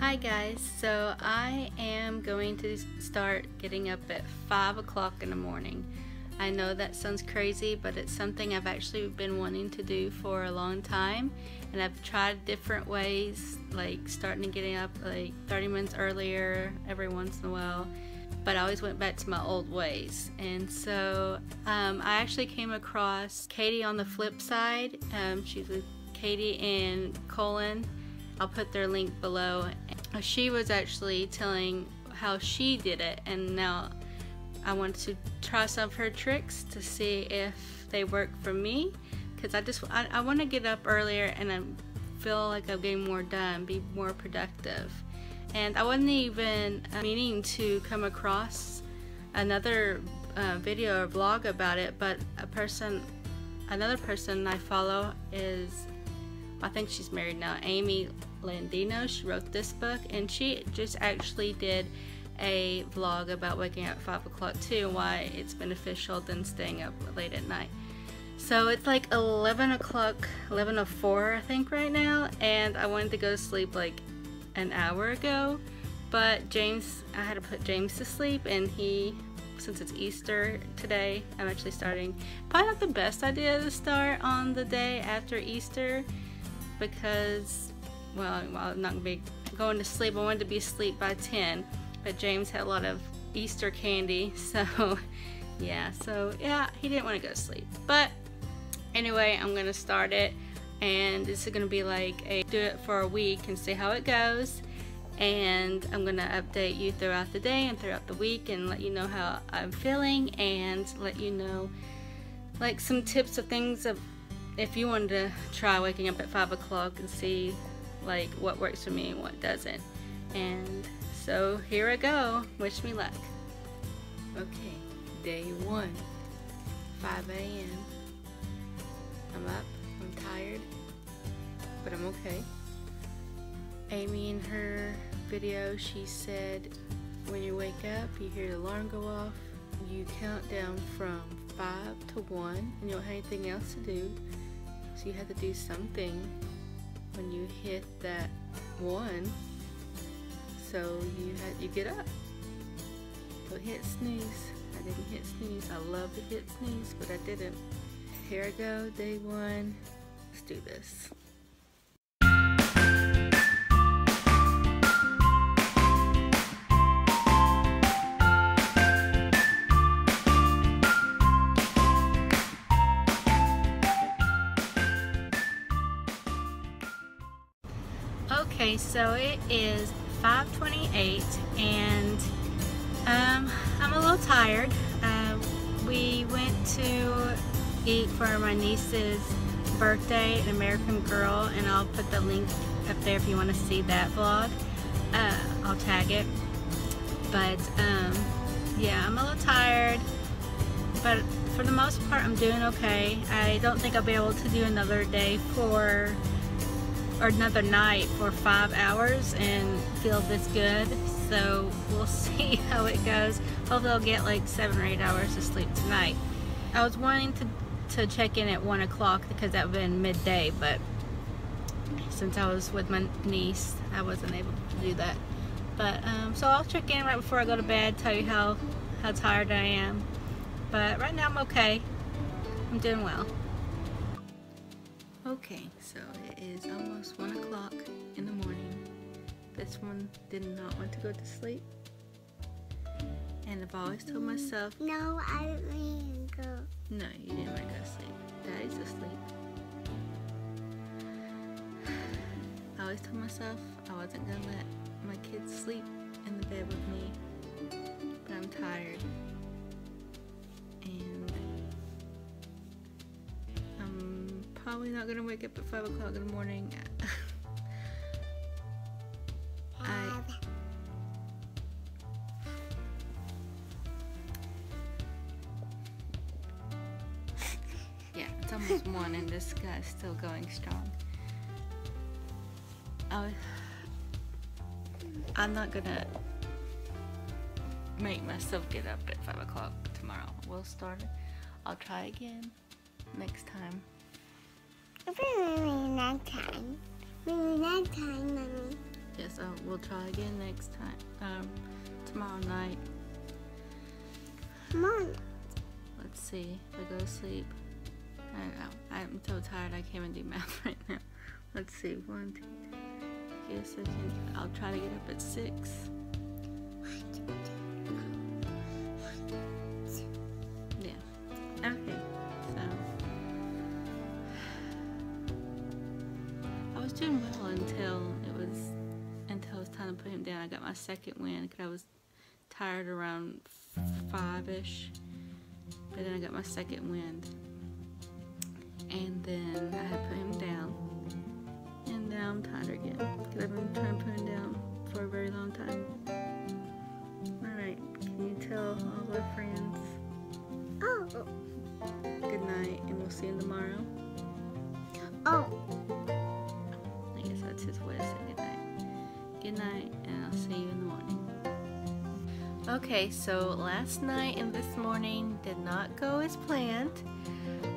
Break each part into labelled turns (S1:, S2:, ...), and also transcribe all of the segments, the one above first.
S1: Hi guys, so I am going to start getting up at 5 o'clock in the morning. I know that sounds crazy, but it's something I've actually been wanting to do for a long time. And I've tried different ways, like starting to getting up like 30 minutes earlier every once in a while. But I always went back to my old ways. And so um, I actually came across Katie on the flip side. Um, she's with Katie and Cullen. I'll put their link below. She was actually telling how she did it, and now I want to try some of her tricks to see if they work for me because I just I, I want to get up earlier and I feel like I'm getting more done be more productive. And I wasn't even uh, meaning to come across another uh, video or vlog about it but a person another person I follow is I think she's married now Amy Landino she wrote this book and she just actually did a vlog about waking up at 5 o'clock too and why it's beneficial than staying up late at night. So it's like 11 o'clock, 11.04 I think right now and I wanted to go to sleep like an hour ago but James, I had to put James to sleep and he, since it's Easter today, I'm actually starting, probably not the best idea to start on the day after Easter because, well, I'm not to be going to sleep. I wanted to be asleep by 10 but James had a lot of Easter candy, so yeah, so yeah, he didn't want to go to sleep. But anyway, I'm gonna start it, and this is gonna be like a do it for a week and see how it goes. And I'm gonna update you throughout the day and throughout the week and let you know how I'm feeling and let you know like some tips of things of if you wanted to try waking up at 5 o'clock and see like what works for me and what doesn't. And so here I go. Wish me luck. Okay, day one, 5 a.m. I'm up, I'm tired, but I'm okay. Amy in her video, she said when you wake up, you hear the alarm go off, you count down from 5 to 1 and you don't have anything else to do. So you have to do something when you hit that 1 so you had you get up. Don't hit snooze. I didn't hit snooze. I love to hit snooze, but I didn't. Here I go, day one. Let's do this. Okay, so it is 5:28, and um, I'm a little tired. Uh, we went to eat for my niece's birthday, an American Girl, and I'll put the link up there if you want to see that vlog. Uh, I'll tag it. But um, yeah, I'm a little tired, but for the most part, I'm doing okay. I don't think I'll be able to do another day for or another night for five hours and feel this good. So we'll see how it goes. Hopefully I'll get like seven or eight hours of sleep tonight. I was wanting to to check in at one o'clock because that would have been midday but since I was with my niece I wasn't able to do that. But um, so I'll check in right before I go to bed tell you how how tired I am. But right now I'm okay. I'm doing well. Okay, so it is almost 1 o'clock in the morning. This one did not want to go to sleep. And I've always told myself...
S2: No, I didn't go.
S1: No, you didn't want to go to sleep. Daddy's asleep. I always told myself I wasn't going to let my kids sleep in the bed with me. Probably not gonna wake up at 5 o'clock in the morning. I, yeah, it's almost 1 and this guy's still going strong. I, I'm not gonna make myself get up at 5 o'clock tomorrow. We'll start. I'll try again next time.
S2: Maybe nighttime. Maybe nighttime, Mommy.
S1: Yes, I'll, we'll try again next time, um, tomorrow night.
S2: Come on.
S1: Let's see I go to sleep. I don't know. I'm so tired I can't even do math right now. Let's see. One, two. Guess I can. I'll try to get up at six. My second win because I was tired around five ish. But then I got my second wind. And then I had put him down. And now I'm tired again. Because I've been trying to put him down for a very long time. Alright, can you tell all our friends
S2: Oh.
S1: good night and we'll see you tomorrow?
S2: Oh.
S1: I guess that's his way to say good night. Good night, I'll see you in the morning. Okay, so last night and this morning did not go as planned.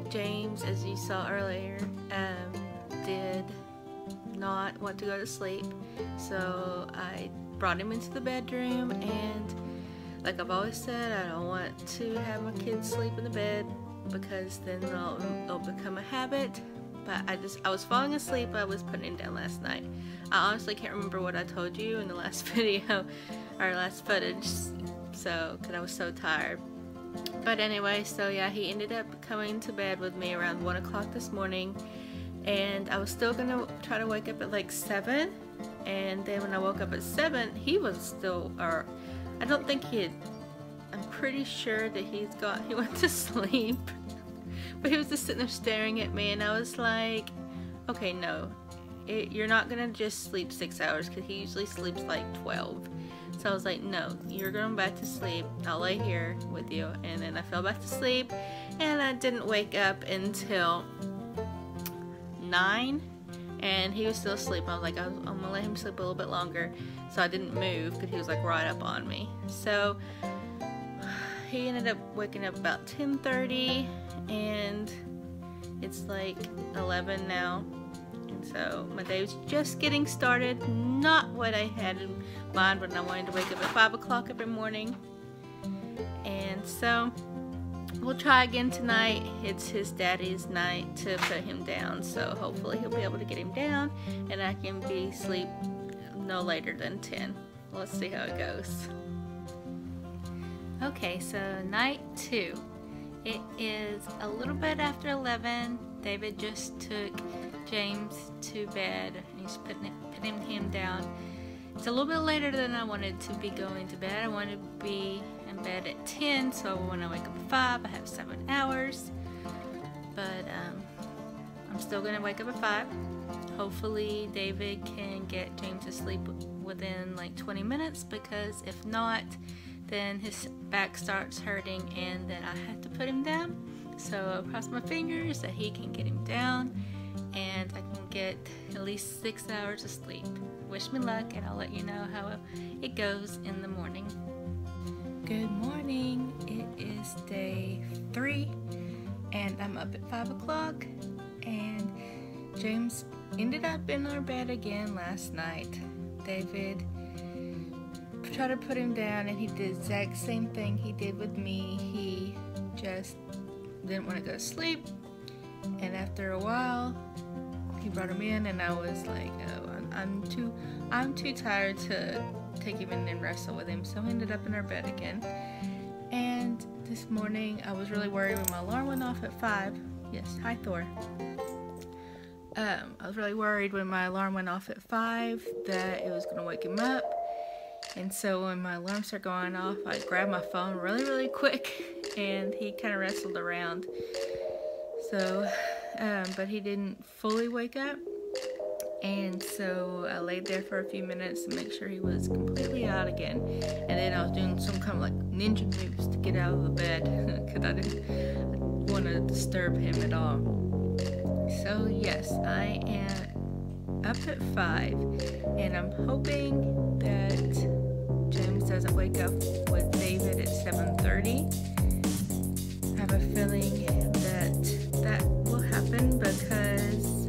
S1: James, as you saw earlier, um, did not want to go to sleep, so I brought him into the bedroom and like I've always said, I don't want to have my kids sleep in the bed because then it'll become a habit. But I just I was falling asleep. I was putting him down last night. I honestly can't remember what I told you in the last video or last footage, so because I was so tired. But anyway, so yeah, he ended up coming to bed with me around one o'clock this morning, and I was still gonna try to wake up at like seven. And then when I woke up at seven, he was still, or I don't think he had. I'm pretty sure that he's got. He went to sleep, but he was just sitting there staring at me, and I was like, "Okay, no, it, you're not gonna just sleep six hours because he usually sleeps like 12." So I was like, "No, you're going back to sleep. I'll lay here with you." And then I fell back to sleep, and I didn't wake up until nine and he was still asleep. I was like, I'm gonna let him sleep a little bit longer, so I didn't move because he was like right up on me. So he ended up waking up about 10:30, and it's like 11 now. So my day was just getting started. Not what I had in mind when I wanted to wake up at five o'clock every morning. And so we'll try again tonight. It's his daddy's night to put him down, so hopefully he'll be able to get him down and I can be asleep no later than 10. Let's see how it goes. Okay, so night two. It is a little bit after 11. David just took James to bed. He's putting, putting him down. It's a little bit later than I wanted to be going to bed. I wanted to be in bed at 10, so when I wake up at 5, I have 7 hours. But um, I'm still going to wake up at 5. Hopefully, David can get James to sleep within like 20 minutes because if not, then his back starts hurting and then I have to put him down. So I'll cross my fingers that he can get him down and I can get at least six hours of sleep. Wish me luck and I'll let you know how it goes in the morning. Good morning. It is day three and I'm up at five o'clock and James ended up in our bed again last night. David tried to put him down and he did the exact same thing he did with me. He just didn't want to go to sleep and after a while he brought him in and I was like, oh, I'm, I'm too, I'm too tired to take him in and wrestle with him. So I ended up in our bed again. And this morning I was really worried when my alarm went off at five. Yes, hi Thor. Um, I was really worried when my alarm went off at five that it was gonna wake him up. And so when my alarm started going off, I grabbed my phone really, really quick, and he kind of wrestled around. So, um, but he didn't fully wake up. And so I laid there for a few minutes to make sure he was completely out again. And then I was doing some kind of like ninja moves to get out of the bed because I didn't want to disturb him at all. So, yes, I am up at 5 and I'm hoping that James doesn't wake up with David at 7:30. I have a feeling because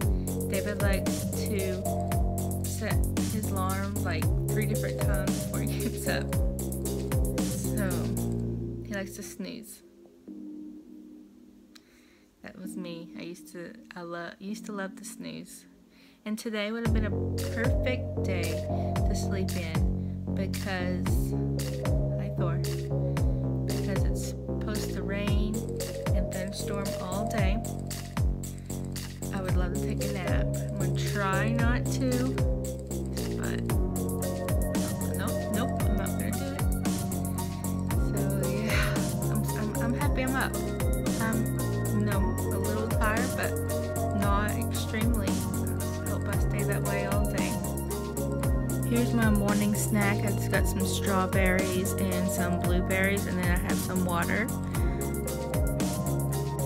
S1: David likes to set his alarm like
S3: three different times before he gets up. So he likes to snooze. That was me. I used to I love used to love to snooze. And today would have been a perfect day to sleep in because hi Thor. Love to take a nap. I'm gonna try not to, but nope, nope, I'm not gonna do it. So yeah, I'm, I'm, I'm happy I'm up. I'm a little tired, but not extremely. I hope I stay that way all day. Here's my morning snack. I just got some strawberries and some blueberries, and then I have some water.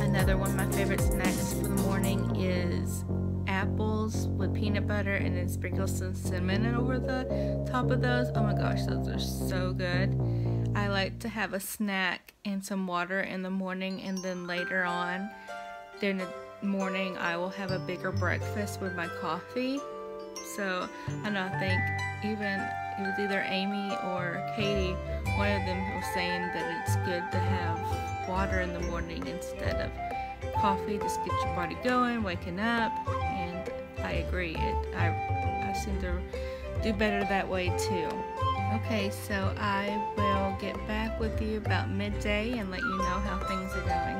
S3: Another one my apples with peanut butter and then sprinkle some cinnamon over the top of those. Oh my gosh, those are so good. I like to have a snack and some water in the morning and then later on during the morning I will have a bigger breakfast with my coffee. So I know I think even it was either Amy or Katie, one of them was saying that it's good to have water in the morning instead of coffee. Just get your body going, waking up, and I agree. It I I seem to do better that way too. Okay, so I will get back with you about midday and let you know how things are going.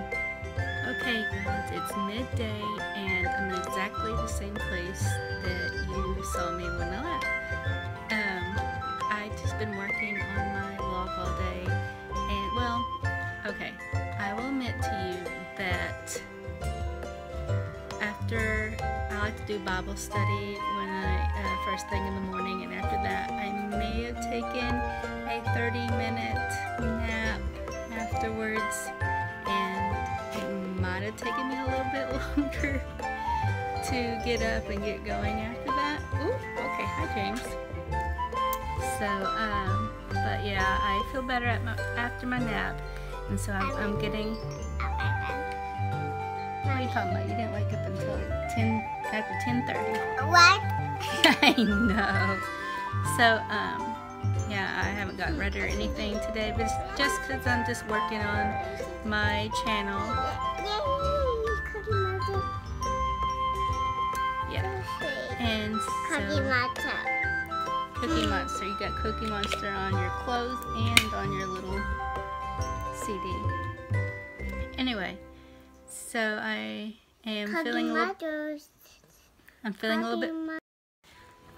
S1: Okay, guys, it's midday and I'm in exactly the same place that you saw me when I left. Um, I just been working on my vlog all day, and well, okay, I will admit to you that after I like to do Bible study when I uh, first thing in the morning, and after that, I may have taken a 30 minute nap afterwards, and it might have taken me a little bit longer to get up and get going after that. Ooh, okay, hi James. So, um, but yeah, I feel better my, after my nap, and so I'm, I'm getting. Are you talking about? You didn't wake up until 10 after 10:30.
S2: What?
S1: I know. So, um, yeah, I haven't gotten ready or anything today, but it's just because I'm just working on my channel.
S2: Yay! Cookie Monster.
S1: Yeah, and
S2: Cookie Monster.
S1: Cookie Monster. You got Cookie Monster on your clothes and on your little CD. Anyway, so I am feeling a little. I'm feeling a little bit.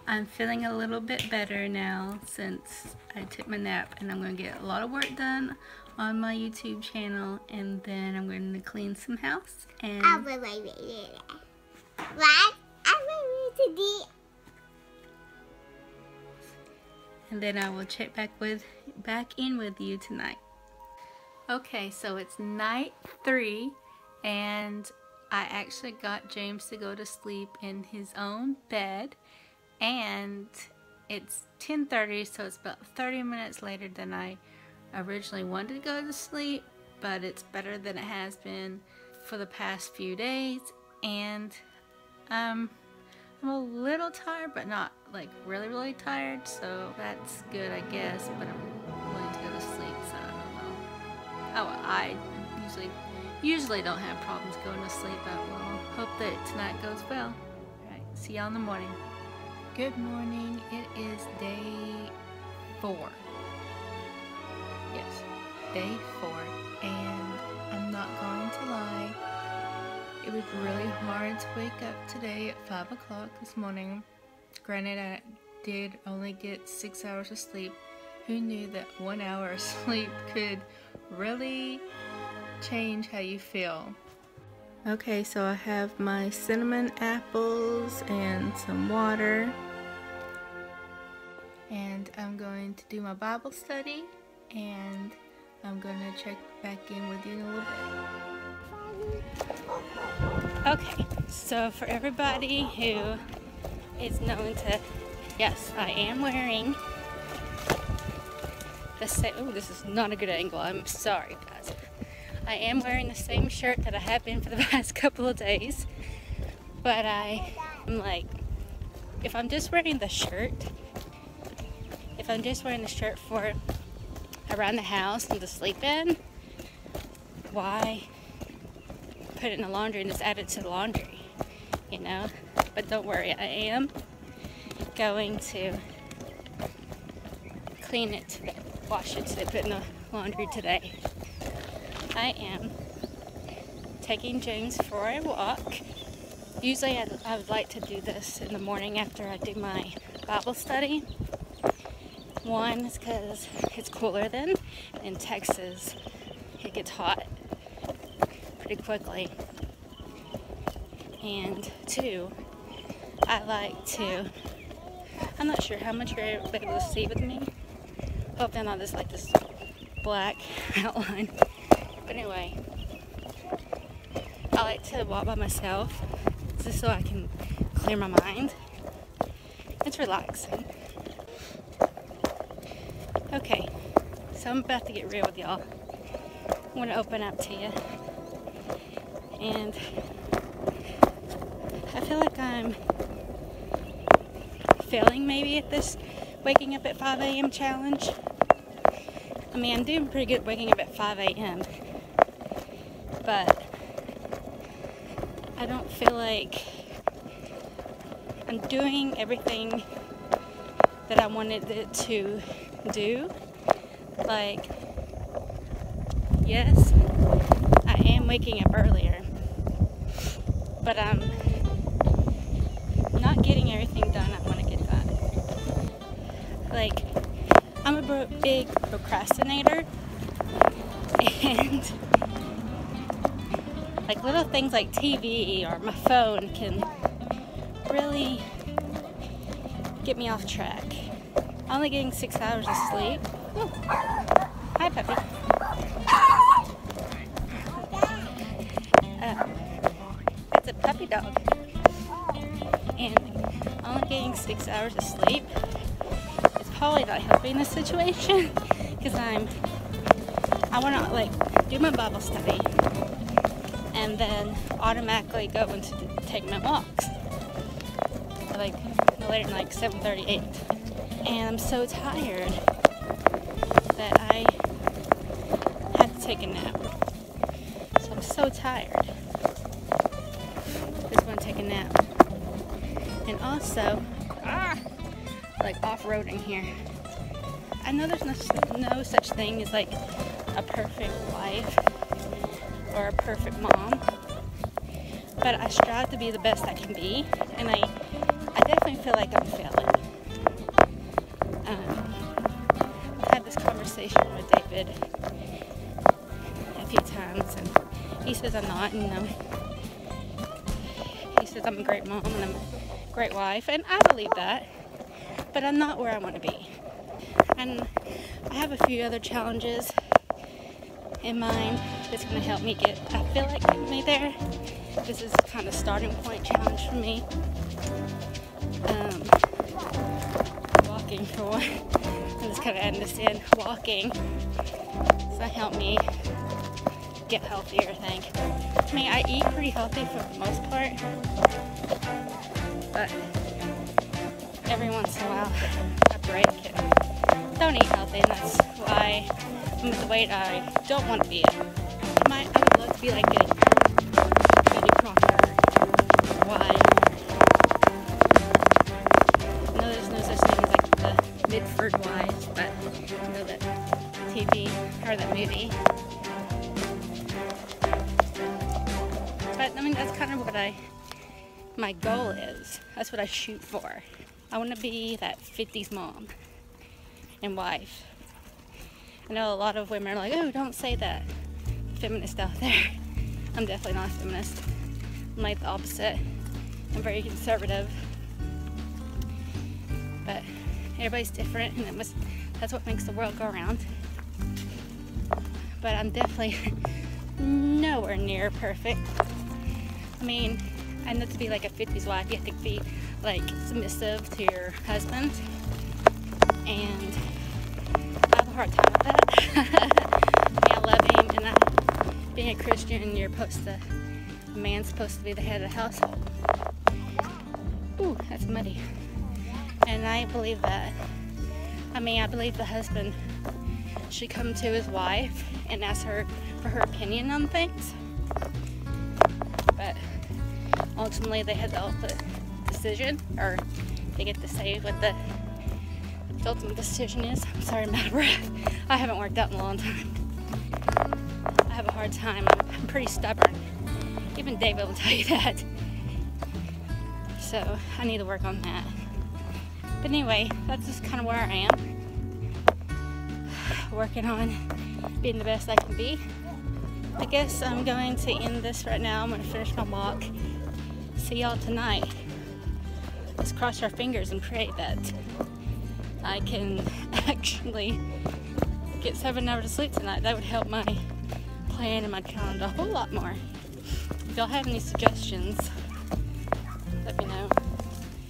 S1: I'm feeling a little bit better now since I took my nap, and I'm going to get a lot of work done on my YouTube channel, and then I'm going to clean some house, and
S2: I will wait, wait, wait. What? I will wait to the.
S1: and then I will check back with back in with you tonight. Okay, so it's night three, and I actually got James to go to sleep in his own bed, and it's 10:30, so it's about 30 minutes later than I originally wanted to go to sleep, but it's better than it has been for the past few days, and um. I'm a little tired, but not like really, really tired, so that's good, I guess. But I'm willing to go to sleep, so I don't know. Oh, I usually usually don't have problems going to sleep. I will hope that tonight goes well. All right, see y'all in the morning. Good morning. It is day four. Yes, day four, and I'm not going to lie. It was really hard to wake up today at 5 o'clock this morning. Granted, I did only get six hours of sleep. Who knew that one hour of sleep could really change how you feel? Okay, so I have my cinnamon apples and some water. And I'm going to do my Bible study and I'm going to check back in with you in a little bit. Okay, so for everybody who is known to, yes, I am wearing the same. Oh, this is not a good angle. I'm sorry, guys. I am wearing the same shirt that I have been for the past couple of days, but I am like, if I'm just wearing the shirt, if I'm just wearing the shirt for around the house and to sleep in, why put it in the laundry and just add it to the laundry? You know? But don't worry, I am going to clean it wash it today, put it in the laundry today. I am taking James for a walk. Usually I, I would like to do this in the morning after I do my Bible study. One is because it's cooler then. In Texas, it gets hot pretty quickly. And two, I like to, I'm not sure how much you're able to see with me. Hope they're not just like this black outline. Anyway, I like to walk by myself just so I can clear my mind. It's relaxing. Okay, so I'm about to get real with y'all. I want to open up to you. And I feel like I'm failing maybe at this waking up at 5 a.m. challenge. I mean, I'm doing pretty good waking up at 5 a.m. But I don't feel like I'm doing everything that I wanted it to do. Like, yes, I am waking up earlier, but I'm not getting everything done I want to get done. Like, I'm a big procrastinator, and like little things like TV or my phone can really get me off track. Only getting six hours of sleep. Ooh. Hi, puppy. Uh, it's a puppy dog. And only getting six hours of sleep is probably not helping the situation because I'm, I want to like do my Bible study and then automatically go into take my walks. Like no later than like 7:38 and I'm so tired that I had to take a nap. So I'm so tired. Just want to take a nap. And also, ah, like off-roading here. I know there's no, no such thing as like a perfect wife or a perfect mom, but I strive to be the best I can be, and I, I definitely feel like I'm failing. Um, I've had this conversation with David a few times, and he says I'm not, and um, he says I'm a great mom and I'm a great wife, and I believe that, but I'm not where I want to be. And I have a few other challenges in mind going to help me get, I feel like, get me there. This is kind of starting point challenge for me. Um, walking for one I'm just kind of understand walking. So that helped me get healthier, I think. I mean, I eat pretty healthy for the most part, but every once in a while I break and don't eat healthy, and that's why I'm at the weight I don't want to be at. Be like getting Betty Crocker, why No, there's no such thing as like the Midford Wise, but you know that TV or that movie. But I mean, that's kind of what I, my goal is. That's what I shoot for. I want to be that 50s mom and wife. I know a lot of women are like, oh, don't say that. Feminist out there. I'm definitely not a feminist. I'm like the opposite. I'm very conservative. But everybody's different and was, that's what makes the world go around but I'm definitely nowhere near perfect I mean I know to be like a 50s wife you have to be like submissive to your husband and I have a hard time with that I, mean, I love him being a Christian you're supposed to a man's supposed to be the head of the household Ooh, that's muddy and I believe that I mean, I believe the husband should come to his wife and ask her for her opinion on things. But ultimately, they had the ultimate decision, or they get to say what the, the ultimate decision is. I'm sorry, I'm out of breath. I haven't worked out in a long time. Hard time. I'm, I'm pretty stubborn. Even David will tell you that. So I need to work on that. But anyway, that's just kind of where I am. Working on being the best I can be. I guess I'm going to end this right now. I'm going to finish my walk. See y'all tonight. Let's cross our fingers and pray that I can actually get seven hours of sleep tonight. That would help my plan my calendar a whole lot more. If y'all have any suggestions, let me know.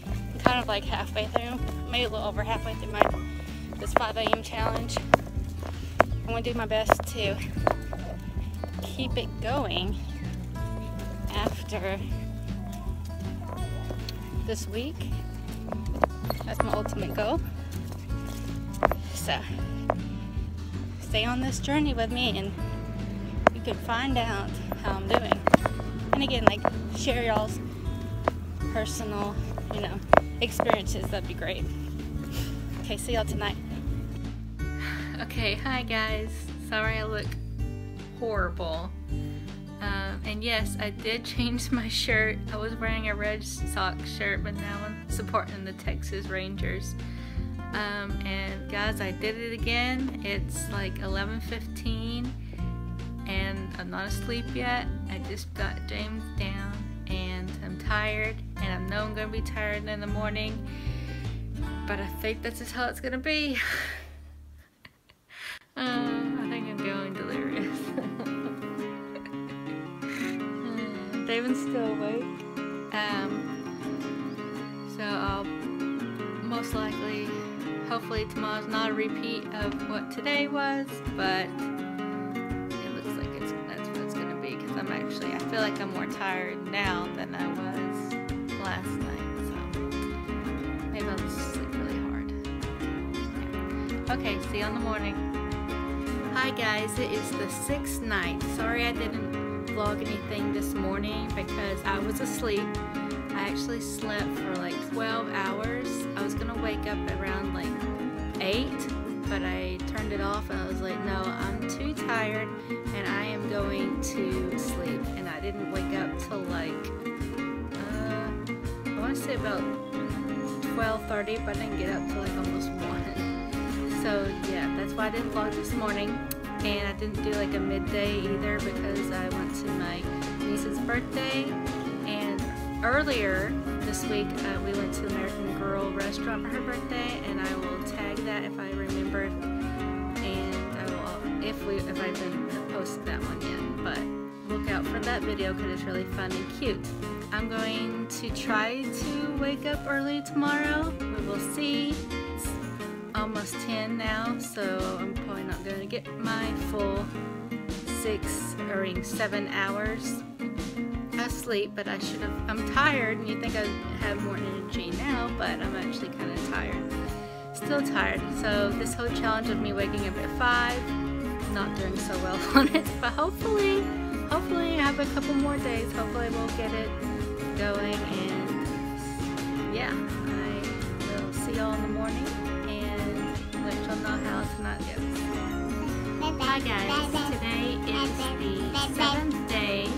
S1: I'm kind of like halfway through, maybe a little over halfway through my this 5 a.m. challenge. I'm gonna do my best to keep it going after this week. That's my ultimate goal. So, stay on this journey with me and you can find out how I'm doing. And again, like, share y'all's personal, you know, experiences. That'd be great. Okay, see y'all tonight. Okay, hi guys. Sorry I look horrible. Um, and yes, I did change my shirt. I was wearing a Red Sox shirt, but now I'm supporting the Texas Rangers. Um, and guys, I did it again. It's like 11:15, and I'm not asleep yet. I just got James down, and I'm tired, and I know I'm gonna be tired in the morning. But I think that's just how it's gonna be. um, I think I'm going delirious. David's still awake. Um, so I'll most likely, hopefully tomorrow's not a repeat of what today was, but actually I feel like I'm more tired now than I was last night. So maybe I'll just sleep really hard. Yeah. Okay, see you in the morning. Hi guys, it is the sixth night. Sorry I didn't vlog anything this morning because I was asleep. I actually slept for like 12 hours. I was gonna wake up around like 8, but I turned it off and I was like, no, I'm too tired going to sleep. And I didn't wake up till like, uh, I wanna say about 12.30, but I didn't get up till like almost 1. So yeah, that's why I didn't vlog this morning. And I didn't do like a midday either because I went to my niece's birthday and earlier this week uh, we went to American Girl restaurant for her birthday and I will tag that if I remember and I will if we if I haven't posted that one that video because it's really fun and cute I'm going to try to wake up early tomorrow we will see it's almost 10 now so I'm probably not going to get my full six or seven hours of sleep, but I should have. I'm tired, and you think I have more energy now, but I'm actually kind of tired. Still tired. So this whole challenge of me waking up at five, not doing so well on it, but hopefully, hopefully I have a couple more days. Hopefully we'll get it going, and yeah, I will see y'all in the morning and let y'all know how tonight goes. Hi guys, today is the seventh day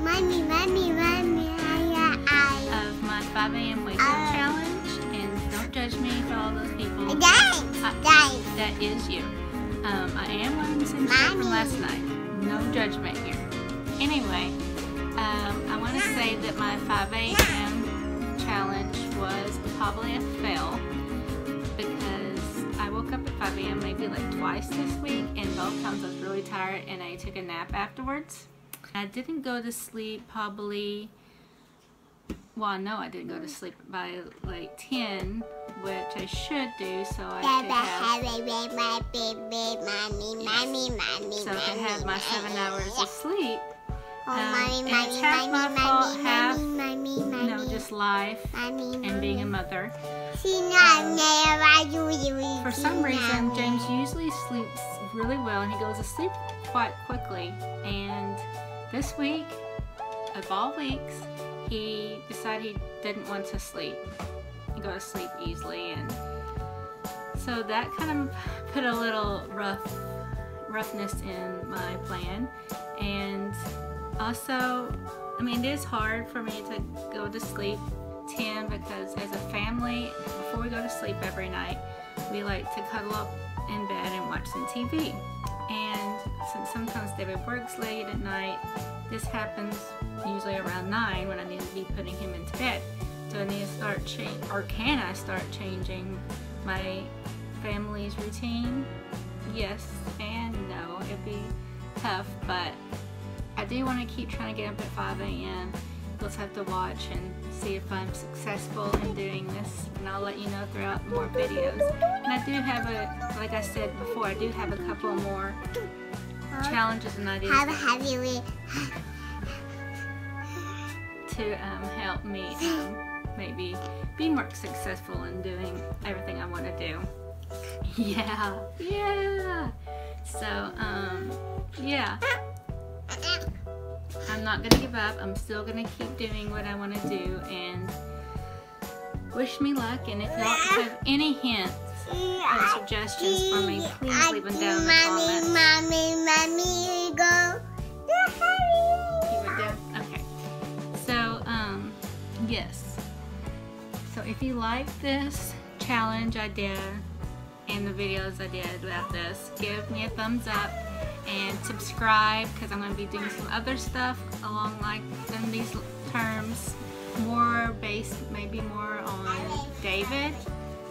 S2: Mommy, mommy, mommy, I, I,
S1: of my 5 a.m. wake up
S2: Uh,
S1: challenge, and don't judge me for all those people.
S2: Guys,
S1: Uh,
S2: guys.
S1: That is you. Um, I am wearing the same shirt from last night. No judgment. Anyway, um, I want to say that my 5 a.m. challenge was probably a fail because I woke up at 5 a.m. maybe like twice this week, and both times I was really tired and I took a nap afterwards. I didn't go to sleep probably. Well, I know I didn't go to sleep by like 10, which I should do, so I could have
S2: have a baby, my baby, mommy,
S1: Yes.
S2: mommy, mommy,
S1: so I could have my seven hours of sleep
S2: Oh,
S1: Um,
S2: mommy,
S1: and
S2: mommy,
S1: it's half
S2: mommy,
S1: my fault,
S2: mommy,
S1: half,
S2: mommy,
S1: you
S2: mommy,
S1: know, just life
S2: mommy,
S1: and being a mother.
S2: She not never you, you,
S1: For some reason, James usually sleeps really well and he goes to sleep quite quickly. And this week, of all weeks, he decided he didn't want to sleep. He go to sleep easily, and so that kind of put a little rough roughness in my plan. And also, I mean, it is hard for me to go to sleep 10 because as a family, before we go to sleep every night, we like to cuddle up in bed and watch some TV. And since sometimes David works late at night, this happens usually around 9 when I need to be putting him into bed. Do I need to start change, or can I start changing my family's routine? Yes and no. It'd be tough, but I do want to keep trying to get up at 5 a.m. We'll just have to watch and see if I'm successful in doing this, and I'll let you know throughout more videos. And I do have a, like I said before, I do have a couple more challenges and ideas
S2: Have have you
S1: to um, help me um, maybe be more successful in doing everything I want to do. Yeah, yeah. So, um, yeah. I'm not gonna give up. I'm still gonna keep doing what I want to do and wish me luck. And if y'all have any hints or suggestions for me, please leave them down in the
S2: mommy,
S1: comments.
S2: mommy, mommy, go.
S1: You? Okay. So, um, yes. So if you like this challenge I did and the videos I did about this, give me a thumbs up and subscribe because I'm going to be doing some other stuff along like in these terms. More based, maybe more on David.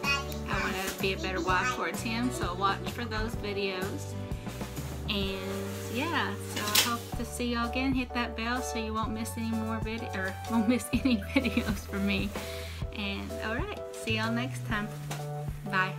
S1: I want to be a better wife towards him, so watch for those videos. And yeah, so I hope to see y'all again. Hit that bell so you won't miss any more video or won't miss any videos from me. And alright, see y'all next time. Bye.